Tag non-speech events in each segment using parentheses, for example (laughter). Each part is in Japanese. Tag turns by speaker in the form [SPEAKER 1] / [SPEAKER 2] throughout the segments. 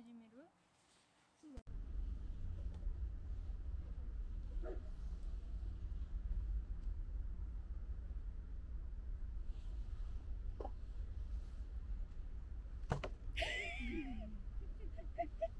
[SPEAKER 1] 始める？(laughs)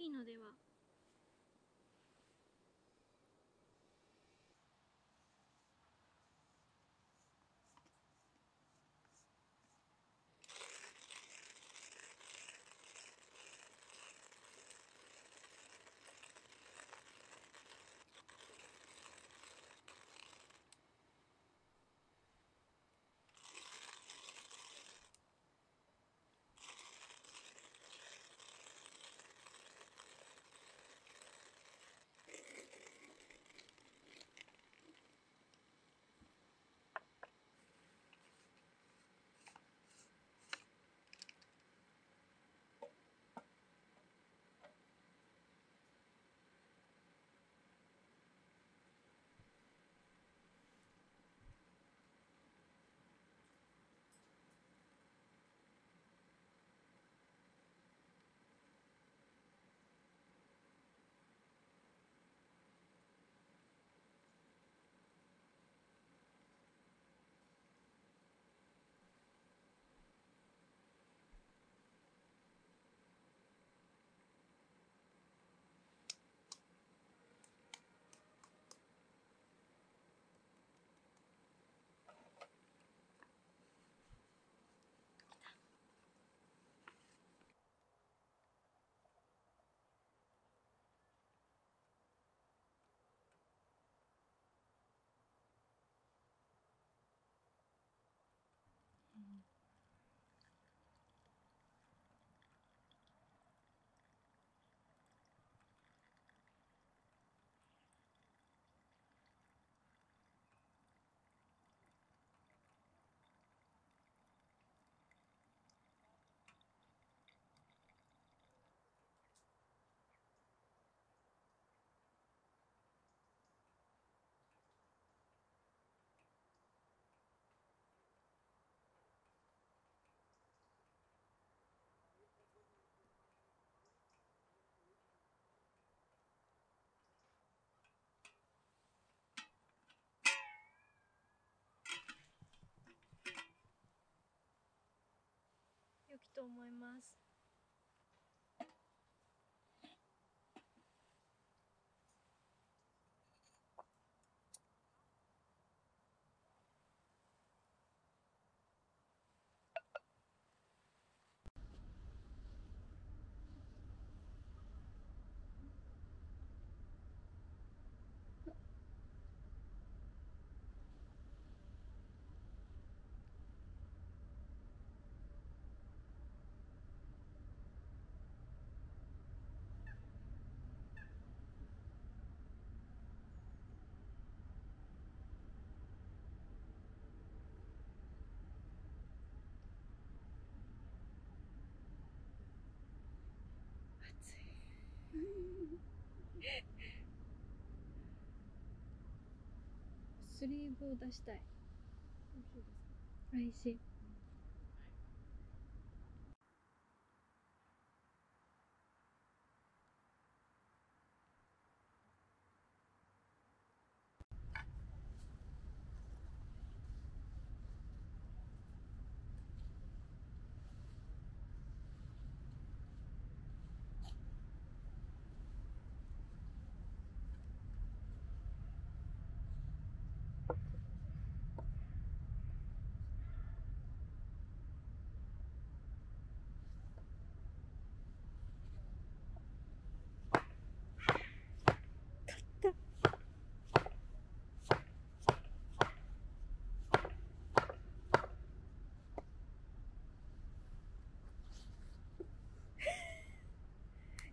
[SPEAKER 1] いいのでは。と思います暑い (laughs) スリーブを出したい。美味しい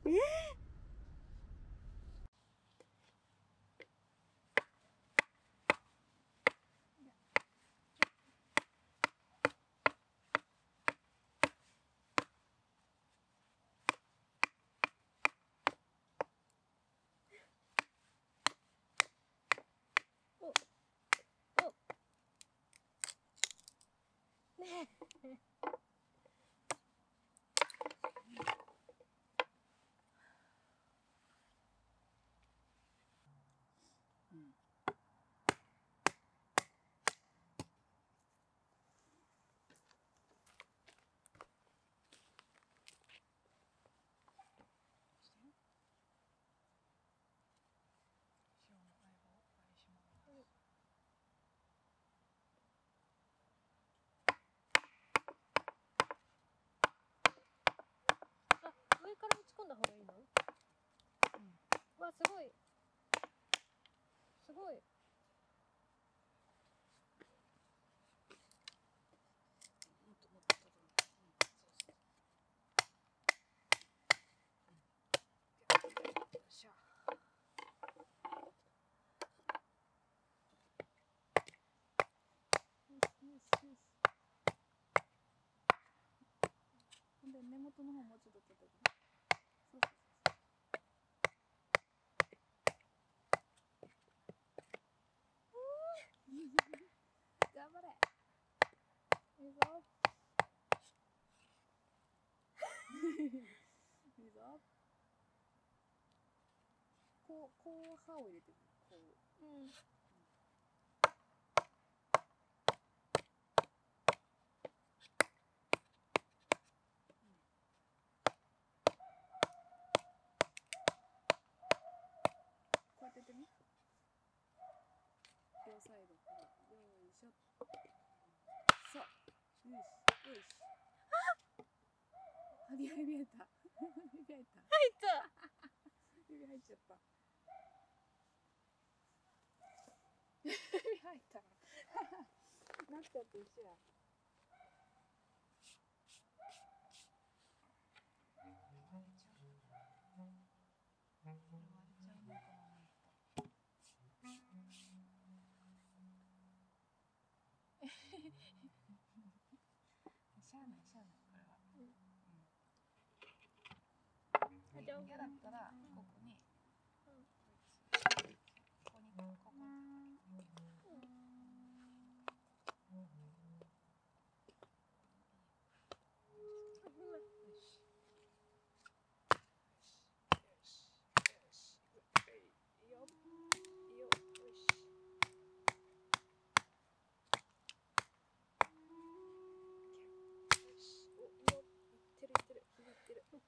[SPEAKER 1] ね
[SPEAKER 2] うんして塩の相棒お願いします
[SPEAKER 1] あ上から打ち込んだ方がいいの？
[SPEAKER 2] うん。
[SPEAKER 1] わすごい。すごい。
[SPEAKER 2] で根元の方もうちょっと叩くそうそうそう頑張れいいぞいいぞこうこう刃を入れてるこう
[SPEAKER 1] うん
[SPEAKER 2] こうやってやってみ。両サイドこうよいしょ。そうよしよし。あ指指入った。指入った。
[SPEAKER 1] 入った。
[SPEAKER 2] 指入っちゃった。(laughs) 指入った。なっちゃって一緒やしゃあないしゃあない。これは、
[SPEAKER 1] あじゃあ
[SPEAKER 2] 嫌だったらここに、
[SPEAKER 1] うん
[SPEAKER 2] ここにここによしよしよしいいよいいよよしよしおいいよい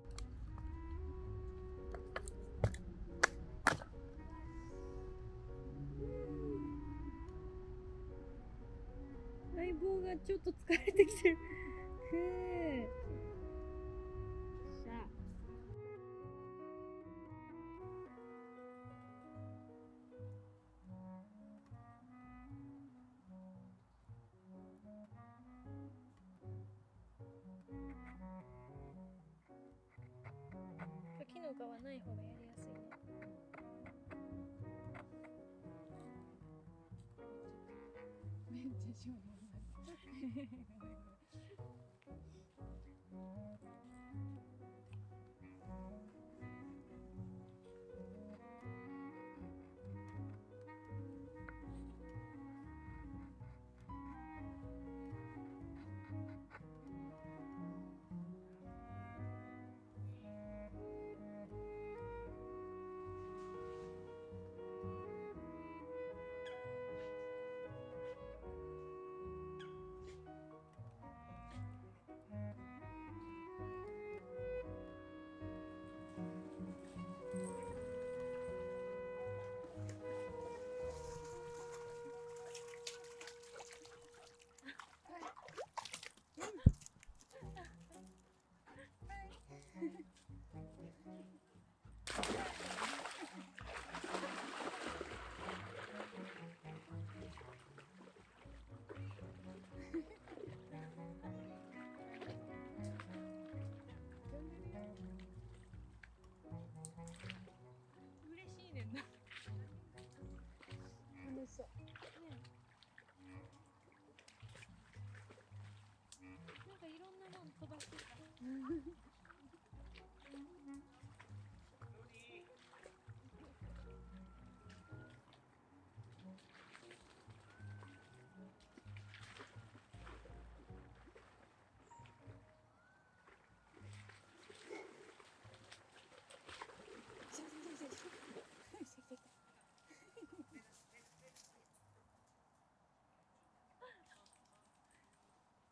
[SPEAKER 1] がちょっと疲れてきてる。ふうしゃ。木の皮ない方がやりやすいね。
[SPEAKER 2] めっちゃしょ Thank (laughs) you. な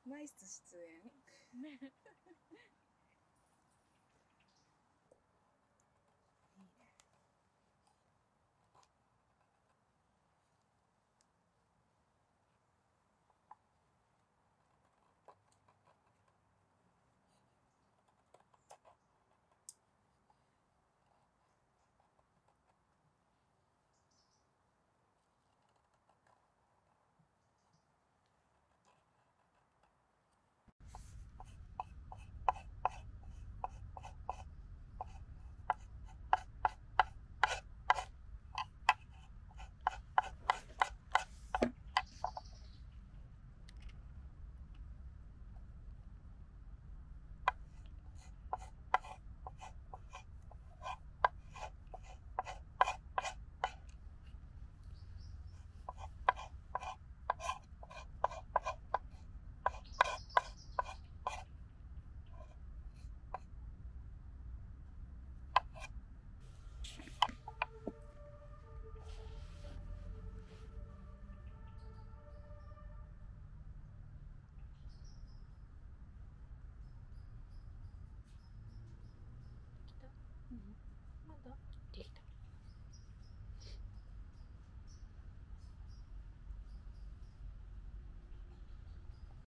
[SPEAKER 2] ナイス出演。